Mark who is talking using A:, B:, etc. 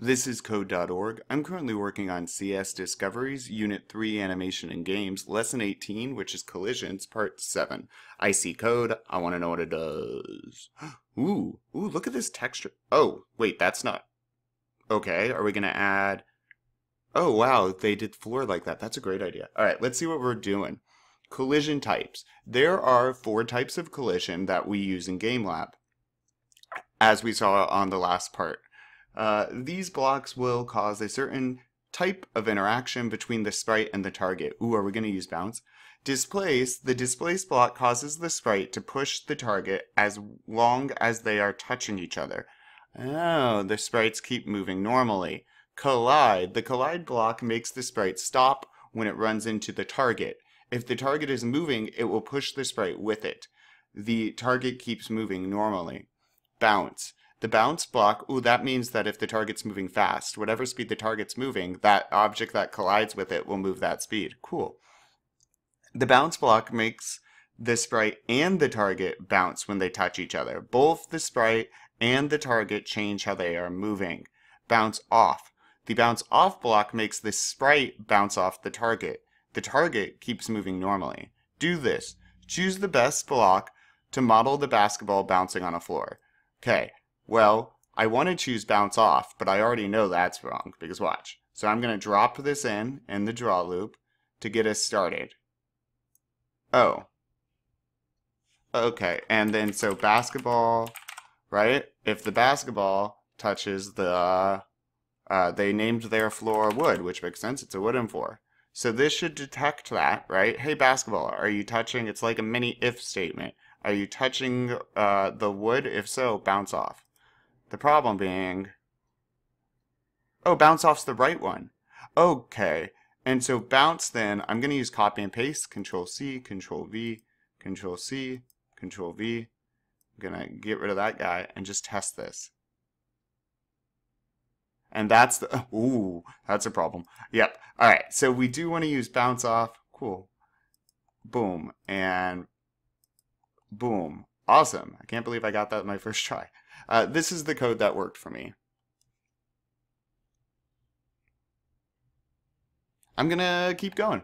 A: This is Code.org. I'm currently working on CS Discoveries, Unit 3 Animation and Games, Lesson 18, which is Collisions, Part 7. I see code. I want to know what it does. Ooh, ooh, look at this texture. Oh, wait, that's not. Okay, are we going to add. Oh, wow, they did floor like that. That's a great idea. All right, let's see what we're doing. Collision types. There are four types of collision that we use in GameLab, as we saw on the last part. Uh, these blocks will cause a certain type of interaction between the sprite and the target. Ooh, are we going to use bounce? Displace, the displace block causes the sprite to push the target as long as they are touching each other. Oh, the sprites keep moving normally. Collide, the collide block makes the sprite stop when it runs into the target. If the target is moving, it will push the sprite with it. The target keeps moving normally. Bounce. The bounce block, ooh, that means that if the target's moving fast, whatever speed the target's moving, that object that collides with it will move that speed. Cool. The bounce block makes the sprite and the target bounce when they touch each other. Both the sprite and the target change how they are moving. Bounce off. The bounce off block makes the sprite bounce off the target. The target keeps moving normally. Do this. Choose the best block to model the basketball bouncing on a floor. Okay, well, I want to choose bounce off, but I already know that's wrong, because watch. So I'm going to drop this in, in the draw loop, to get us started. Oh. Okay, and then so basketball, right? If the basketball touches the, uh, they named their floor wood, which makes sense, it's a wooden floor. So this should detect that, right? Hey, basketball, are you touching, it's like a mini if statement. Are you touching uh, the wood? If so, bounce off. The problem being, oh, bounce off's the right one. Okay, and so bounce then, I'm going to use copy and paste, control C, control V, control C, control V. I'm going to get rid of that guy and just test this. And that's the, ooh, that's a problem. Yep. All right. So we do want to use bounce off. Cool. Boom. And boom. Awesome. I can't believe I got that my first try. Uh, this is the code that worked for me. I'm going to keep going.